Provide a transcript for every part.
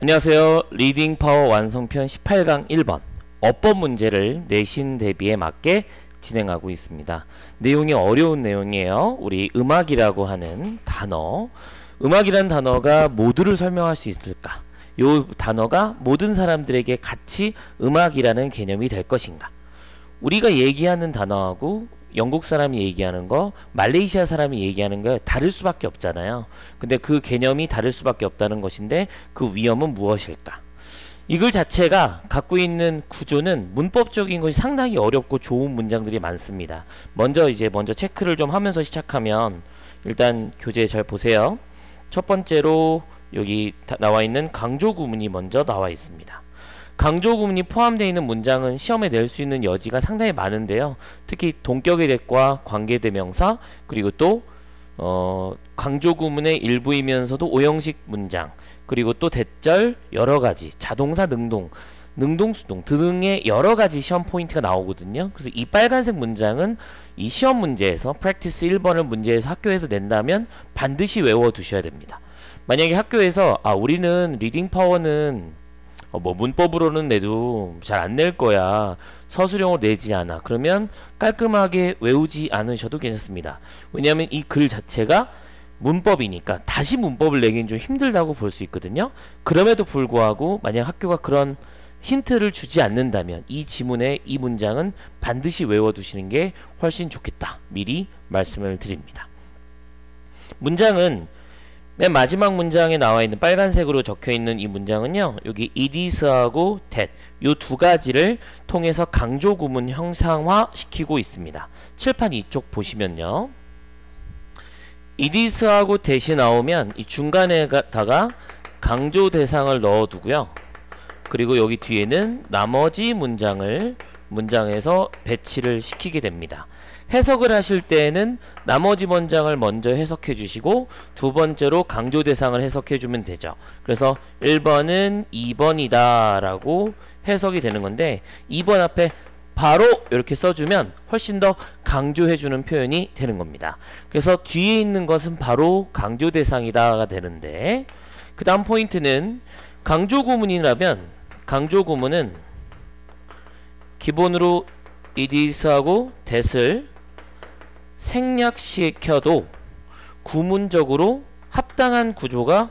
안녕하세요. 리딩 파워 완성편 18강 1번 어법 문제를 내신 대비에 맞게 진행하고 있습니다. 내용이 어려운 내용이에요. 우리 음악이라고 하는 단어 음악이라는 단어가 모두를 설명할 수 있을까? 요 단어가 모든 사람들에게 같이 음악이라는 개념이 될 것인가? 우리가 얘기하는 단어하고 영국 사람이 얘기하는 거, 말레이시아 사람이 얘기하는 거 다를 수밖에 없잖아요. 근데 그 개념이 다를 수밖에 없다는 것인데 그 위험은 무엇일까? 이글 자체가 갖고 있는 구조는 문법적인 것이 상당히 어렵고 좋은 문장들이 많습니다. 먼저 이제 먼저 체크를 좀 하면서 시작하면 일단 교재 잘 보세요. 첫 번째로 여기 나와 있는 강조 구문이 먼저 나와 있습니다. 강조 구문이 포함되어 있는 문장은 시험에 낼 수 있는 여지가 상당히 많은데요. 특히 동격의 대과 관계대명사 그리고 또 어, 강조 구문의 일부이면서도 오형식 문장 그리고 또 that절 여러 가지 자동사 능동 능동 수동 등의 여러 가지 시험 포인트가 나오거든요. 그래서 이 빨간색 문장은 이 시험 문제에서 practice 1번을 문제에서 학교에서 낸다면 반드시 외워 두셔야 됩니다. 만약에 학교에서 아 우리는 리딩 파워는 어, 뭐 문법으로는 내도 잘 안 낼 거야. 서술형으로 내지 않아. 그러면 깔끔하게 외우지 않으셔도 괜찮습니다. 왜냐하면 이 글 자체가 문법이니까 다시 문법을 내기는 좀 힘들다고 볼 수 있거든요. 그럼에도 불구하고 만약 학교가 그런 힌트를 주지 않는다면 이 지문의 이 문장은 반드시 외워두시는 게 훨씬 좋겠다. 미리 말씀을 드립니다. 문장은 맨 마지막 문장에 나와 있는 빨간색으로 적혀 있는 이 문장은요. 여기 이디스하고 that 요 두 가지를 통해서 강조 구문 형상화 시키고 있습니다. 칠판 이쪽 보시면요. 이디스하고 that이 나오면 이 중간에다가 강조 대상을 넣어 두고요. 그리고 여기 뒤에는 나머지 문장을 문장에서 배치를 시키게 됩니다. 해석을 하실 때에는 나머지 문장을 먼저 해석해 주시고 두 번째로 강조 대상을 해석해 주면 되죠. 그래서 1번은 2번이다 라고 해석이 되는 건데 2번 앞에 바로 이렇게 써주면 훨씬 더 강조해 주는 표현이 되는 겁니다. 그래서 뒤에 있는 것은 바로 강조 대상이다가 되는데 그 다음 포인트는 강조 구문이라면 강조 구문은 기본으로 이디스하고 that을 생략시켜도 구문적으로 합당한 구조가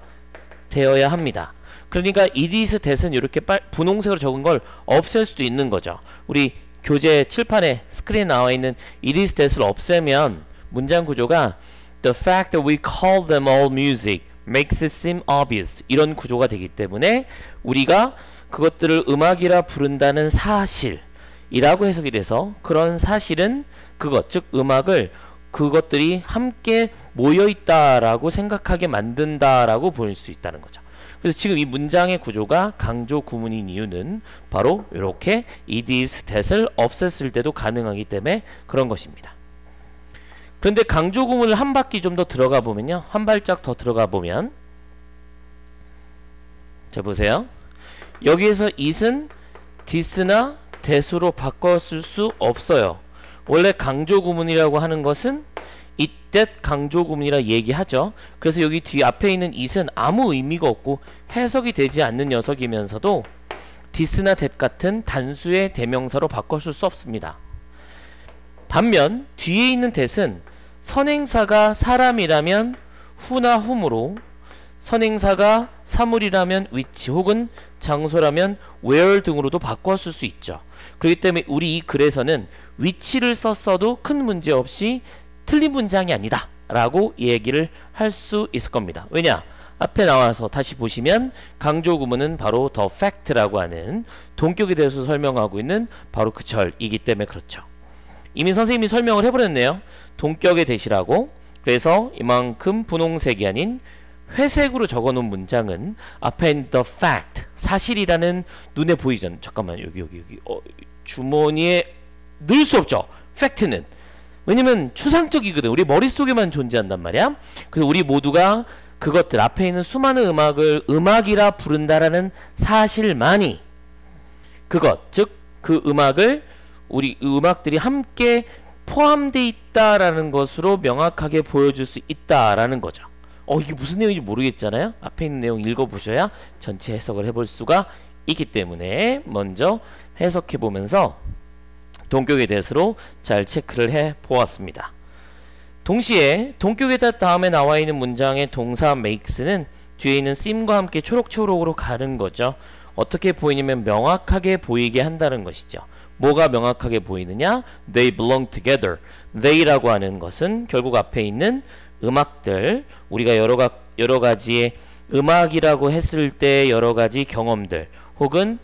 되어야 합니다. 그러니까 이디스 대은 이렇게 빨, 분홍색으로 적은 걸 없앨 수도 있는 거죠. 우리 교재 칠판에 스크린에 나와 있는 이디스 대을 없애면 문장 구조가 The fact that we call them all music makes it seem obvious 이런 구조가 되기 때문에 우리가 그것들을 음악이라 부른다는 사실이라고 해석이 돼서 그런 사실은 그것 즉 음악을 그것들이 함께 모여 있다라고 생각하게 만든다라고 볼수 있다는 거죠. 그래서 지금 이 문장의 구조가 강조 구문인 이유는 바로 이렇게 it is that을 없앴을 때도 가능하기 때문에 그런 것입니다. 그런데 강조 구문을 한 바퀴 좀 더 들어가 보면요. 한 발짝 더 들어가 보면 자 보세요. 여기에서 it은 this나 that으로 바꿨을 수 없어요. 원래 강조 구문이라고 하는 것은 이때 강조 구문이라 얘기하죠. 그래서 여기 뒤 앞에 있는 it은 아무 의미가 없고 해석이 되지 않는 녀석이면서도 디스나 댓 같은 단수의 대명사로 바꿔줄 수 없습니다. 반면 뒤에 있는 댓은 선행사가 사람이라면 후나 훔으로 선행사가 사물이라면 위치 혹은 장소라면 where 등으로도 바꿨을 수 있죠. 그렇기 때문에 우리 이 글에서는 위치를 썼어도 큰 문제 없이 틀린 문장이 아니다 라고 얘기를 할 수 있을 겁니다. 왜냐? 앞에 나와서 다시 보시면 강조 구문은 바로 더 팩트라고 하는 동격에 대해서 설명하고 있는 바로 그 절이기 때문에 그렇죠. 이미 선생님이 설명을 해버렸네요. 동격의 대시라고 그래서 이만큼 분홍색이 아닌 회색으로 적어놓은 문장은 앞에 있는 the fact 사실이라는 눈에 보이죠. 잠깐만 여기 여기 여기 어, 주머니에 넣을 수 없죠. 팩트는 왜냐면 추상적이거든. 우리 머릿속에만 존재한단 말이야. 그래서 우리 모두가 그것들 앞에 있는 수많은 음악을 음악이라 부른다라는 사실만이 그것 즉 그 음악을 우리 음악들이 함께 포함되어 있다라는 것으로 명확하게 보여줄 수 있다라는 거죠. 어 이게 무슨 내용인지 모르겠잖아요. 앞에 있는 내용 읽어보셔야 전체 해석을 해볼 수가 있기 때문에 먼저 해석해 보면서 동격에 대해서로 잘 체크를 해 보았습니다. 동시에 동격에다 다음에 나와 있는 문장의 동사 makes는 뒤에 있는 seem과 함께 초록초록으로 가는 거죠. 어떻게 보이냐면 명확하게 보이게 한다는 것이죠. 뭐가 명확하게 보이느냐? They belong together. They라고 하는 것은 결국 앞에 있는 음악들, 우리가 여러, 가, 여러 가지의 음악이라고 했을 때 여러 가지 경험들, 혹은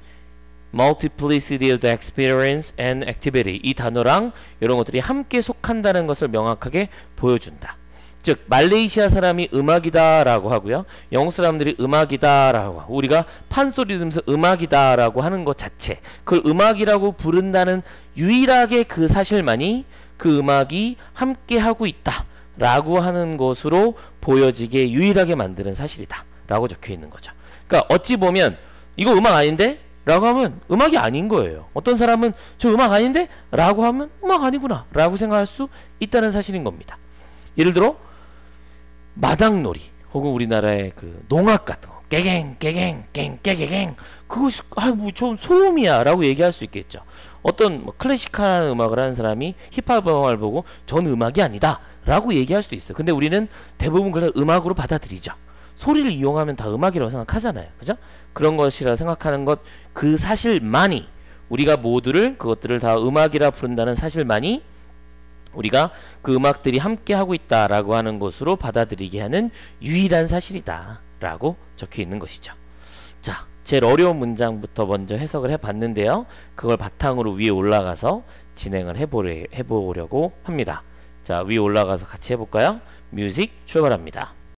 multiplicity of the experience and activity 이 단어랑 이런 것들이 함께 속한다는 것을 명확하게 보여준다. 즉 말레이시아 사람이 음악이다 라고 하고요. 영국 사람들이 음악이다 라고 하고 우리가 판소리 들으면서 음악이다 라고 하는 것 자체 그걸 음악이라고 부른다는 유일하게 그 사실만이 그 음악이 함께 하고 있다 라고 하는 것으로 보여지게 유일하게 만드는 사실이다 라고 적혀 있는 거죠. 그러니까 어찌 보면 이거 음악 아닌데? 라고 하면 음악이 아닌 거예요. 어떤 사람은 저 음악 아닌데? 라고 하면 음악 아니구나 라고 생각할 수 있다는 사실인 겁니다. 예를 들어 마당놀이 혹은 우리나라의 그 농악 같은 거 깨갱 깨갱 깽 깨개갱 그것이 아뭐좀 소음이야 라고 얘기할 수 있겠죠. 어떤 뭐 클래식한 음악을 하는 사람이 힙합 음악을 보고 전 음악이 아니다 라고 얘기할 수도 있어요. 근데 우리는 대부분 그걸 음악으로 받아들이죠. 소리를 이용하면 다 음악이라고 생각하잖아요. 그죠? 그런 것이라 생각하는 것 그 사실만이 우리가 모두를 그것들을 다 음악이라 부른다는 사실만이 우리가 그 음악들이 함께 하고 있다라고 하는 것으로 받아들이게 하는 유일한 사실이다라고 적혀 있는 것이죠. 자, 제일 어려운 문장부터 먼저 해석을 해봤는데요. 그걸 바탕으로 위에 올라가서 진행을 해보려, 해보려고 합니다. 자, 위에 올라가서 같이 해볼까요? 뮤직 출발합니다.